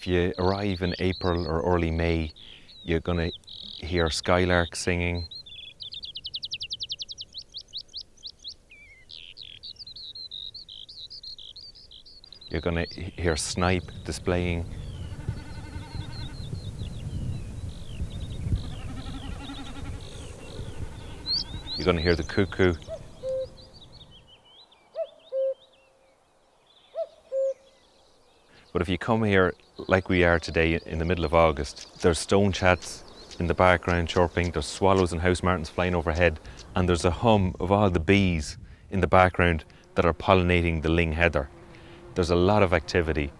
If you arrive in April or early May, you're going to hear skylark singing. You're going to hear snipe displaying. You're going to hear the cuckoo. But if you come here like we are today in the middle of August, there's stonechats in the background chirping, there's swallows and house martins flying overhead, and there's a hum of all the bees in the background that are pollinating the ling heather. There's a lot of activity